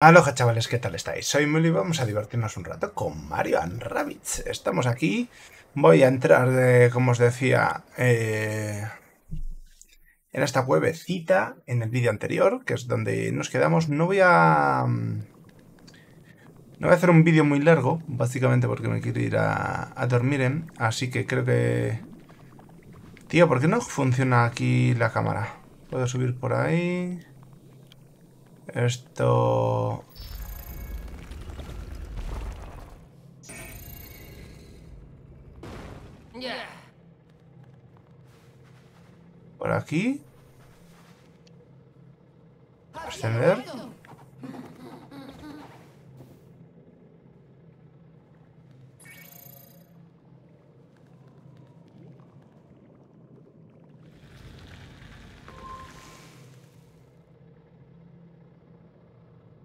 Aloha chavales, ¿qué tal estáis? Soy Muli vamos a divertirnos un rato con Mario and Rabbids. Estamos aquí, voy a entrar, de, como os decía, eh, en esta webcita, en el vídeo anterior, que es donde nos quedamos. No voy a... No voy a hacer un vídeo muy largo, básicamente porque me quiero ir a, a dormir, ¿eh? así que creo que... Tío, ¿por qué no funciona aquí la cámara? Puedo subir por ahí... Esto... Por aquí. Ascender.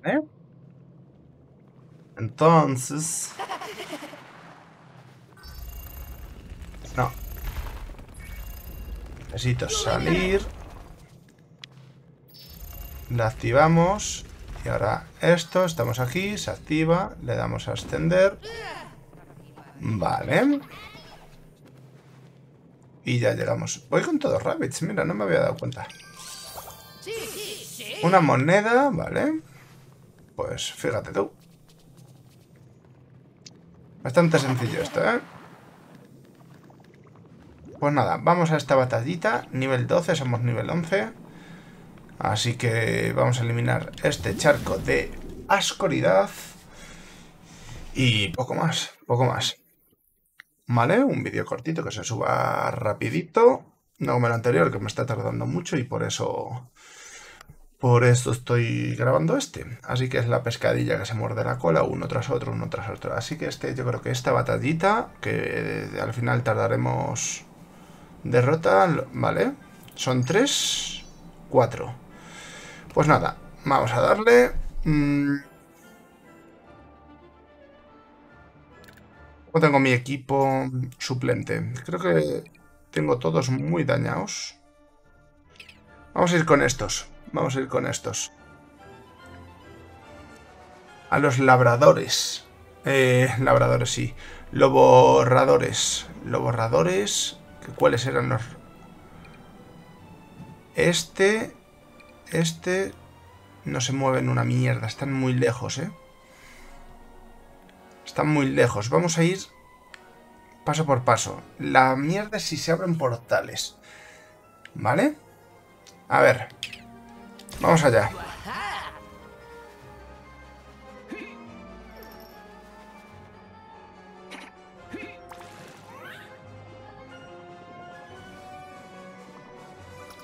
¿Eh? Entonces... No. Necesito salir. La activamos. Y ahora esto, estamos aquí, se activa, le damos a extender. Vale. Y ya llegamos. Voy con todos rabbits, mira, no me había dado cuenta. Una moneda, vale. Pues fíjate tú. Bastante sencillo esto, ¿eh? Pues nada, vamos a esta batallita. Nivel 12, somos nivel 11. Así que vamos a eliminar este charco de ascoridad. Y poco más, poco más. ¿Vale? Un vídeo cortito que se suba rapidito. No como el anterior, que me está tardando mucho y por eso por eso estoy grabando este. Así que es la pescadilla que se muerde la cola uno tras otro, uno tras otro. Así que este, yo creo que esta batallita, que al final tardaremos derrota, ¿vale? Son tres, cuatro. Pues nada, vamos a darle... Mm. ¿Cómo tengo mi equipo suplente? Creo que tengo todos muy dañados. Vamos a ir con estos. Vamos a ir con estos. A los labradores. Eh, labradores, sí. Loborradores. Loborradores. ¿Cuáles eran los...? Este... Este... No se mueven una mierda. Están muy lejos, ¿eh? Están muy lejos. Vamos a ir paso por paso. La mierda es si se abren portales. ¿Vale? A ver. Vamos allá.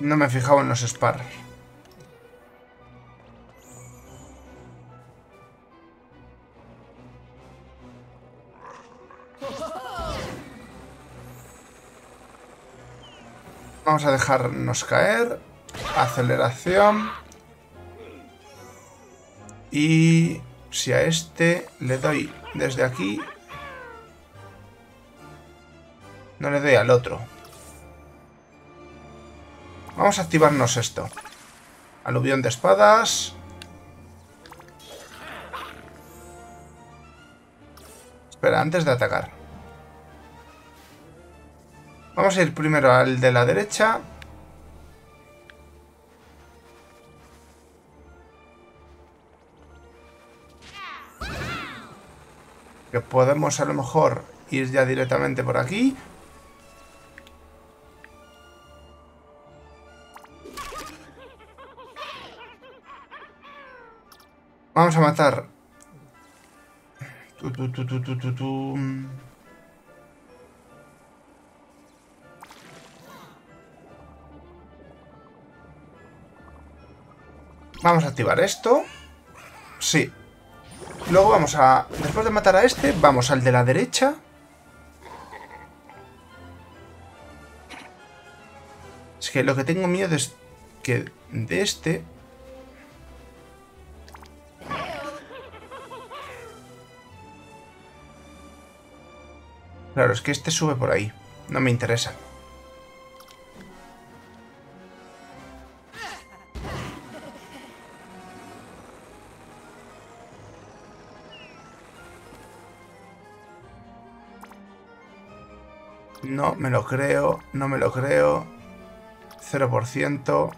No me he fijado en los spar. Vamos a dejarnos caer. Aceleración. Y si a este le doy desde aquí... No le doy al otro. Vamos a activarnos esto. Aluvión de espadas. Espera, antes de atacar. Vamos a ir primero al de la derecha. Que podemos a lo mejor ir ya directamente por aquí. Vamos a matar. Vamos a activar esto. Sí, Luego vamos a... Después de matar a este, vamos al de la derecha. Es que lo que tengo miedo es que de este... Claro, es que este sube por ahí. No me interesa. Lo creo, no me lo creo. 0%.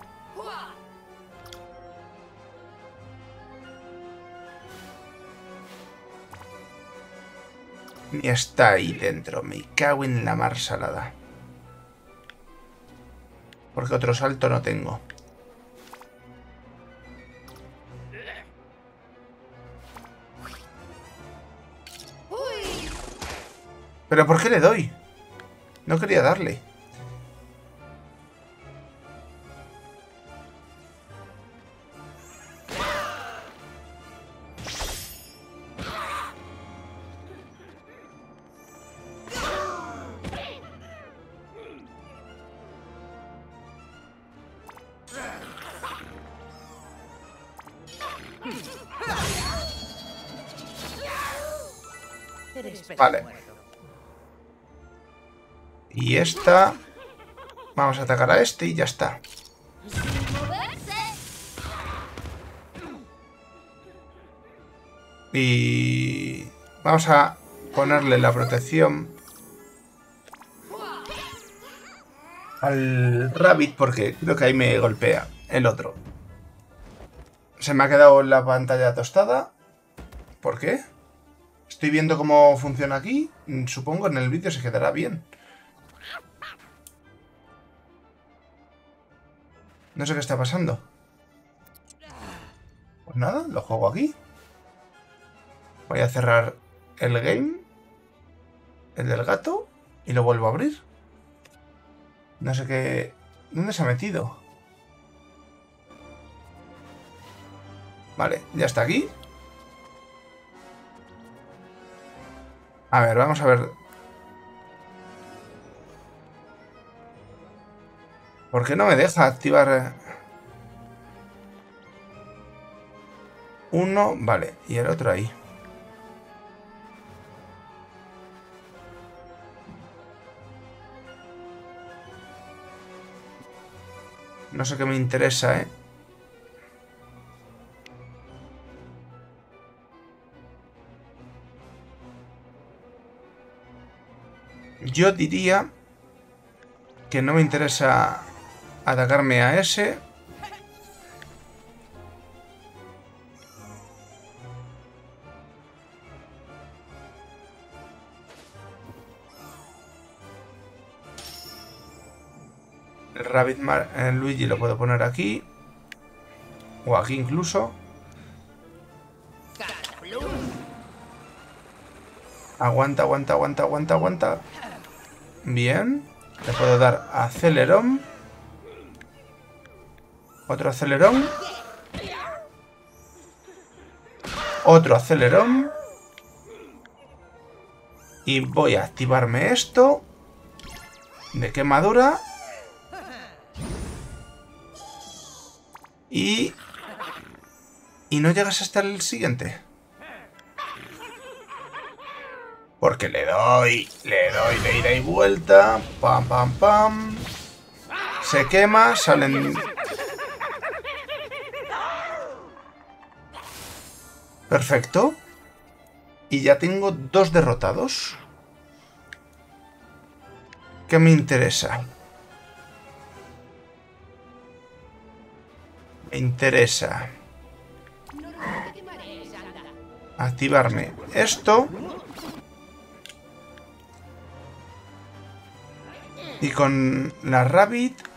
Ni está ahí dentro. Me cago en la mar salada. Porque otro salto no tengo. ¿Pero por qué le doy? No quería darle. Vale. Esta... Vamos a atacar a este y ya está. Y... Vamos a ponerle la protección al Rabbit porque creo que ahí me golpea el otro. Se me ha quedado la pantalla tostada. ¿Por qué? Estoy viendo cómo funciona aquí. Supongo en el vídeo se quedará bien. No sé qué está pasando. Pues nada, lo juego aquí. Voy a cerrar el game. El del gato. Y lo vuelvo a abrir. No sé qué... ¿Dónde se ha metido? Vale, ya está aquí. A ver, vamos a ver. ¿Por qué no me deja activar? Uno, vale, y el otro ahí. No sé qué me interesa, ¿eh? Yo diría que no me interesa atacarme a ese. El Rabbit Mar Luigi lo puedo poner aquí. O aquí incluso. Aguanta, aguanta, aguanta, aguanta, aguanta. Bien. Le puedo dar acelerón. Otro acelerón. Otro acelerón. Y voy a activarme esto. De quemadura. Y... Y no llegas hasta el siguiente. Porque le doy, le doy de ida y vuelta. Pam, pam, pam. Se quema, salen... Perfecto. Y ya tengo dos derrotados. ¿Qué me interesa? Me interesa activarme esto Y con la Rabbit...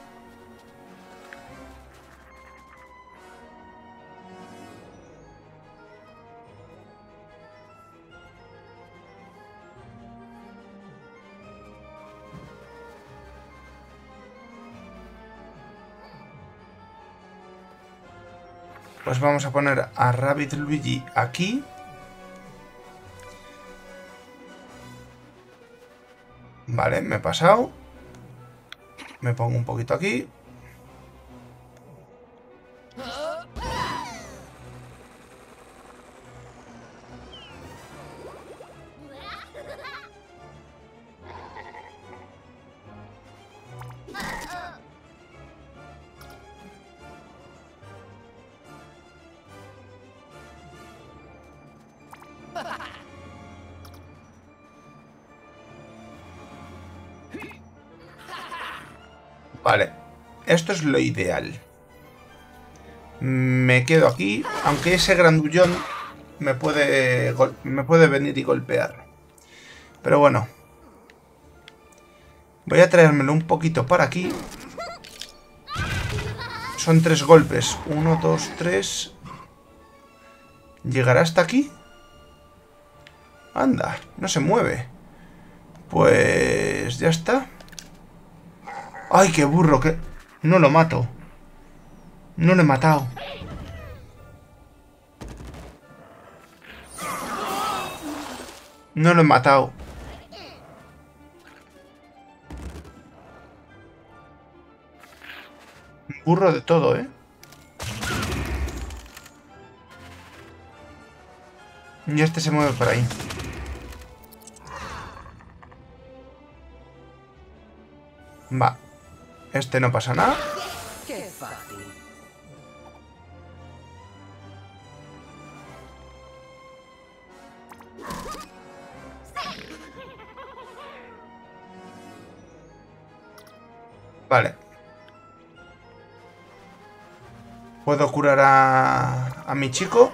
Pues vamos a poner a Rabbit Luigi aquí. Vale, me he pasado. Me pongo un poquito aquí. Esto es lo ideal. Me quedo aquí, aunque ese grandullón me puede, me puede venir y golpear. Pero bueno. Voy a traérmelo un poquito para aquí. Son tres golpes. Uno, dos, tres. ¿Llegará hasta aquí? Anda, no se mueve. Pues ya está. ¡Ay, qué burro! que No lo mato. No lo he matado. No lo he matado. Burro de todo, ¿eh? Y este se mueve por ahí. Va. Este no pasa nada. Vale. Puedo curar a, a mi chico.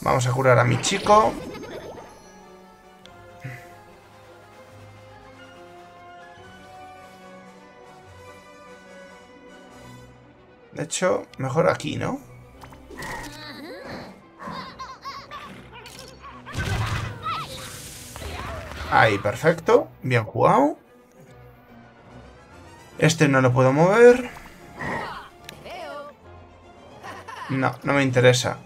Vamos a curar a mi chico. Mejor aquí, ¿no? Ahí, perfecto. Bien jugado. Este no lo puedo mover. No, no me interesa.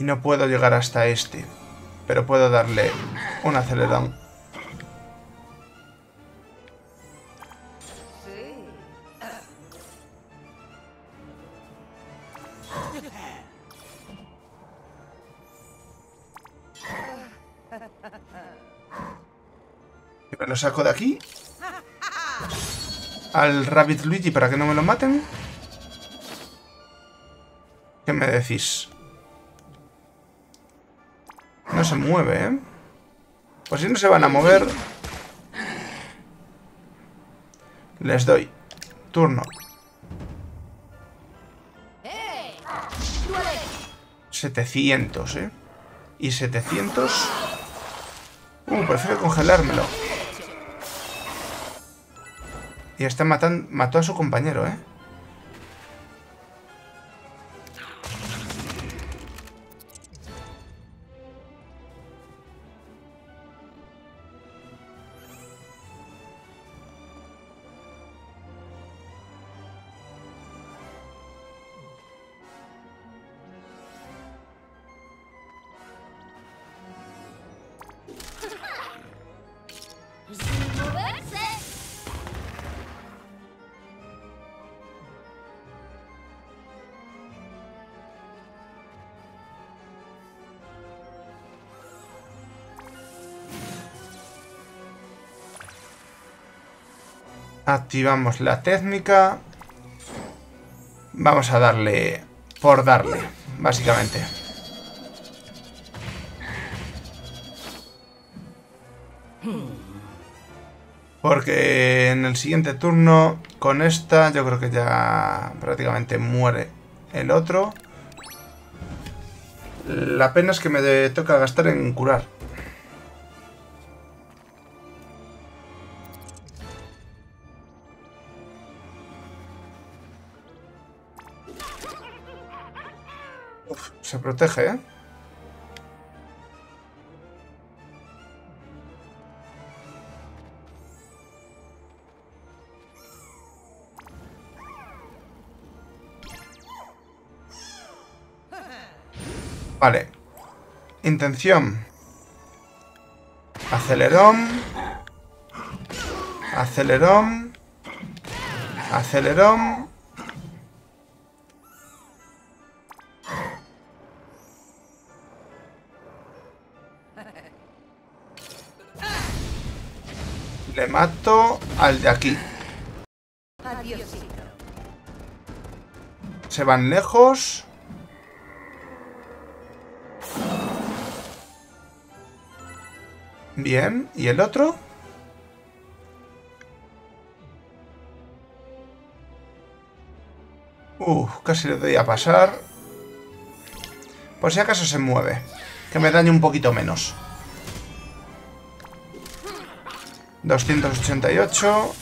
Y no puedo llegar hasta este. Pero puedo darle un acelerón. Me lo saco de aquí. Al Rabbit Luigi para que no me lo maten. ¿Qué me decís? No se mueve, ¿eh? Pues si no se van a mover... Les doy. Turno. 700, ¿eh? Y 700... Uh, prefiero congelármelo. Y está matando... Mató a su compañero, ¿eh? Activamos la técnica. Vamos a darle por darle, básicamente. Porque en el siguiente turno, con esta, yo creo que ya prácticamente muere el otro. La pena es que me toca gastar en curar. Se protege, ¿eh? Vale. Intención. Acelerón. Acelerón. Acelerón. Le mato al de aquí. Se van lejos. Bien, ¿y el otro? Uf, casi le doy a pasar. Por si acaso se mueve. Que me dañe un poquito menos. 288.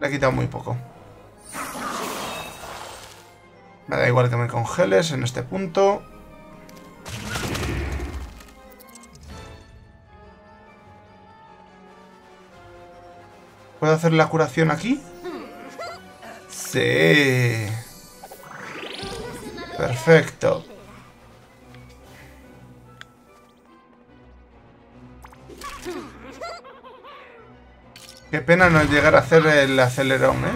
Le he quitado muy poco. Me da igual que me congeles en este punto. ¿Puedo hacer la curación aquí? Sí. Perfecto. Qué pena no llegar a hacer el acelerón, ¿eh?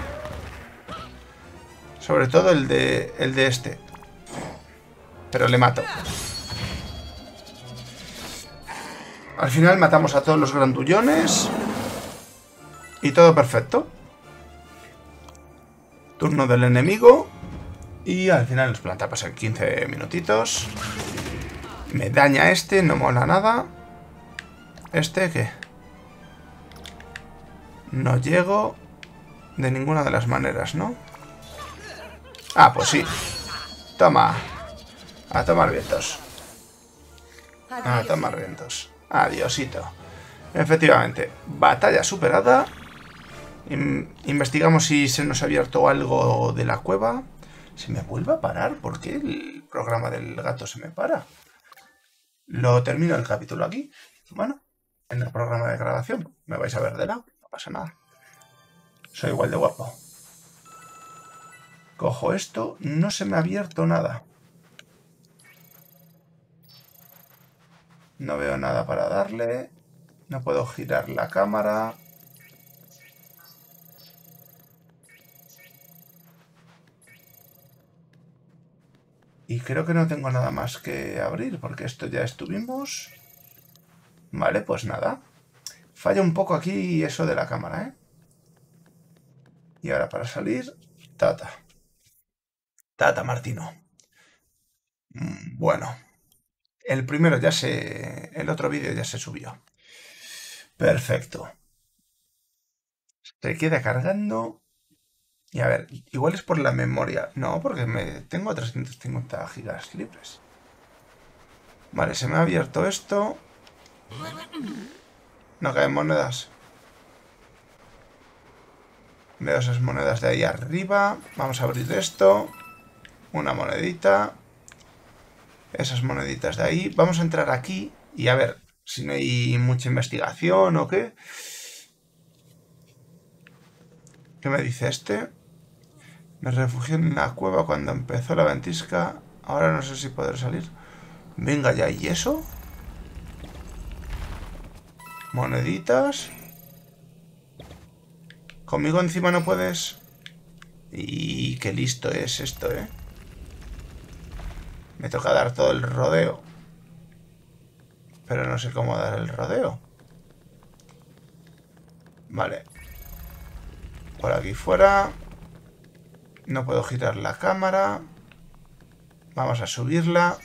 Sobre todo el de, el de este. Pero le mato. Al final matamos a todos los grandullones. Y todo perfecto. Turno del enemigo. Y al final nos plantamos en 15 minutitos. Me daña este, no mola nada. ¿Este qué? No llego de ninguna de las maneras, ¿no? Ah, pues sí. Toma. A tomar vientos. A tomar vientos. Adiosito. Efectivamente. Batalla superada. investigamos si se nos ha abierto algo de la cueva. Se me vuelve a parar. ¿Por qué el programa del gato se me para? Lo termino el capítulo aquí. Bueno, en el programa de grabación. Me vais a ver de lado pasa nada. Soy igual de guapo. Cojo esto, no se me ha abierto nada. No veo nada para darle. No puedo girar la cámara. Y creo que no tengo nada más que abrir, porque esto ya estuvimos. Vale, pues nada. Falla un poco aquí eso de la cámara, ¿eh? Y ahora para salir, Tata. Tata Martino. Mm, bueno. El primero ya se... El otro vídeo ya se subió. Perfecto. Se queda cargando. Y a ver, igual es por la memoria. No, porque me tengo 350 gigas libres. Vale, se me ha abierto esto. No caen monedas. Veo esas monedas de ahí arriba. Vamos a abrir esto. Una monedita. Esas moneditas de ahí. Vamos a entrar aquí y a ver si no hay mucha investigación o qué. ¿Qué me dice este? Me refugié en la cueva cuando empezó la ventisca. Ahora no sé si podré salir. Venga ya, ¿y eso? Moneditas. Conmigo encima no puedes. Y qué listo es esto, ¿eh? Me toca dar todo el rodeo. Pero no sé cómo dar el rodeo. Vale. Por aquí fuera. No puedo girar la cámara. Vamos a subirla.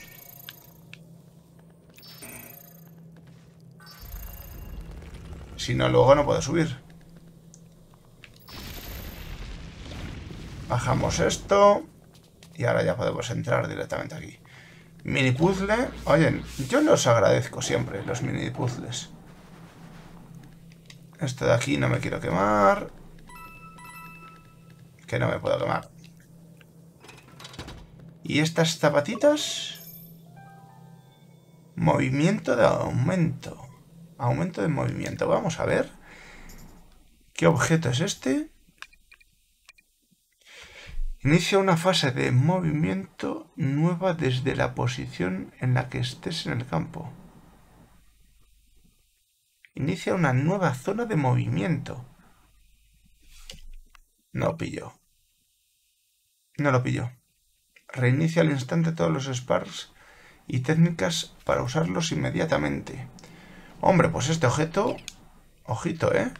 Si no, luego no puedo subir. Bajamos esto. Y ahora ya podemos entrar directamente aquí. Mini puzzle. Oye, yo los agradezco siempre, los mini puzzles. Esto de aquí no me quiero quemar. Que no me puedo quemar. ¿Y estas zapatitas? Movimiento de aumento. Aumento de movimiento. Vamos a ver. ¿Qué objeto es este? Inicia una fase de movimiento nueva desde la posición en la que estés en el campo. Inicia una nueva zona de movimiento. No lo pillo. No lo pillo. Reinicia al instante todos los sparks y técnicas para usarlos inmediatamente. Hombre, pues este objeto... Ojito, ¿eh?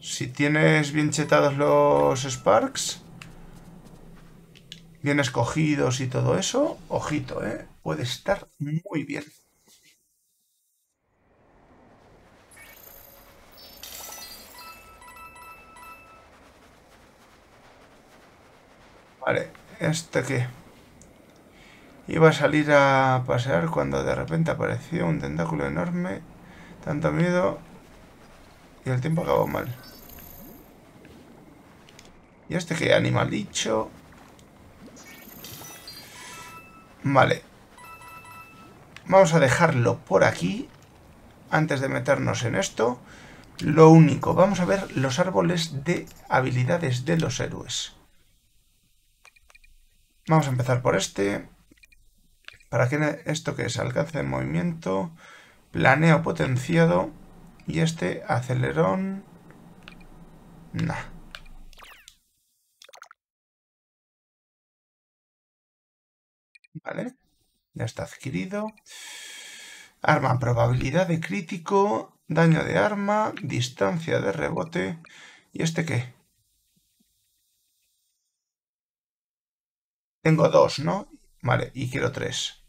Si tienes bien chetados los Sparks, bien escogidos y todo eso, ojito, ¿eh? Puede estar muy bien. Vale, ¿este qué? Iba a salir a pasear cuando de repente apareció un tentáculo enorme. Tanto miedo. Y el tiempo acabó mal. ¿Y este qué? Animalicho. Vale. Vamos a dejarlo por aquí. Antes de meternos en esto. Lo único, vamos a ver los árboles de habilidades de los héroes. Vamos a empezar por este. ¿Para qué esto que es? Alcance de movimiento, planeo potenciado y este acelerón... Nah. Vale, ya está adquirido. Arma, probabilidad de crítico, daño de arma, distancia de rebote. ¿Y este qué? Tengo dos, ¿no? Vale, y quiero tres.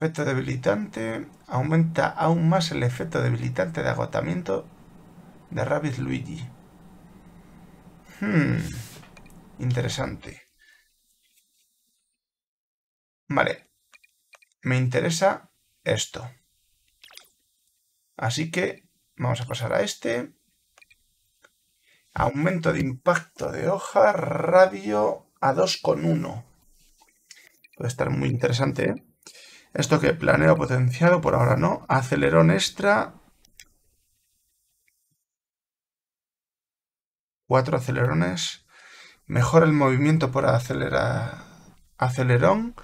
Efecto debilitante. Aumenta aún más el efecto debilitante de agotamiento de Rabbit Luigi. Hmm. Interesante. Vale. Me interesa esto. Así que vamos a pasar a este. Aumento de impacto de hoja, radio a 2,1. Puede estar muy interesante, ¿eh? Esto que planeo potenciado, por ahora no. Acelerón extra. Cuatro acelerones. Mejora el movimiento por acelerar. Acelerón.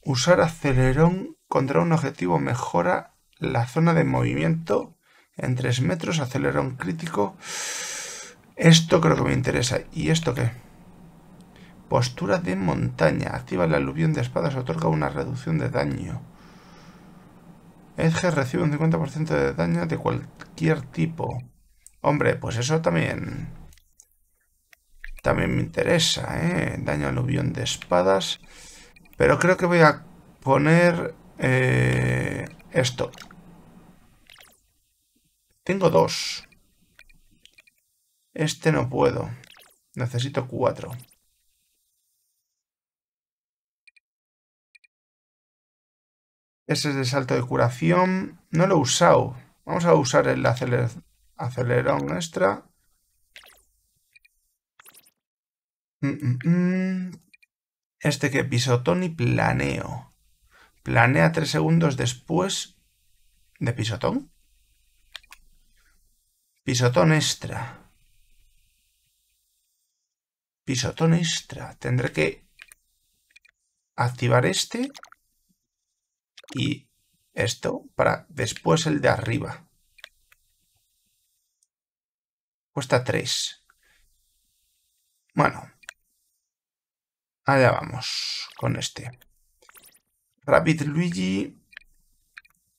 Usar acelerón contra un objetivo mejora la zona de movimiento en 3 metros. Acelerón crítico. Esto creo que me interesa. ¿Y esto qué? Postura de montaña. Activa el aluvión de espadas. Otorga una reducción de daño. Edge recibe un 50% de daño de cualquier tipo. Hombre, pues eso también... También me interesa, ¿eh? Daño aluvión de espadas. Pero creo que voy a poner... Eh, esto. Tengo dos. Este no puedo. Necesito cuatro. Ese es de salto de curación. No lo he usado. Vamos a usar el acelerón extra. Mm, mm, mm. Este que pisotón y planeo. Planea tres segundos después de pisotón. Pisotón extra. Pisotón extra. Tendré que activar este y esto para después el de arriba. Cuesta 3. Bueno. Allá vamos con este. Rapid Luigi.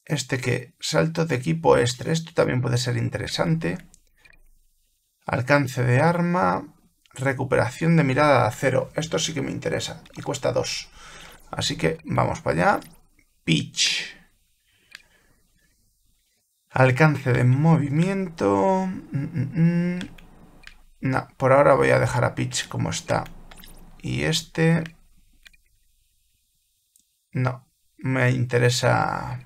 Este que salto de equipo extra. Esto también puede ser interesante. Alcance de arma. Recuperación de mirada de acero. Esto sí que me interesa. Y cuesta 2. Así que vamos para allá. Peach. Alcance de movimiento. Mm, mm, mm. No, por ahora voy a dejar a Peach como está. Y este... No, me interesa...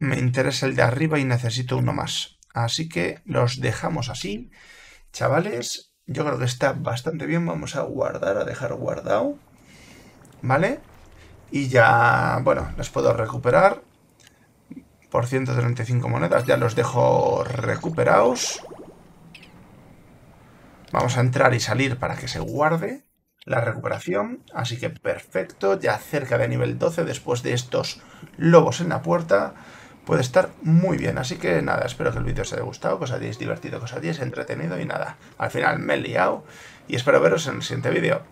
Me interesa el de arriba y necesito uno más. Así que los dejamos así. Chavales, yo creo que está bastante bien. Vamos a guardar, a dejar guardado. ¿vale? Y ya, bueno, los puedo recuperar por 135 monedas. Ya los dejo recuperados. Vamos a entrar y salir para que se guarde la recuperación. Así que perfecto, ya cerca de nivel 12 después de estos lobos en la puerta. Puede estar muy bien, así que nada, espero que el vídeo os haya gustado, que os hayáis divertido, que os entretenido y nada, al final me he liado y espero veros en el siguiente vídeo.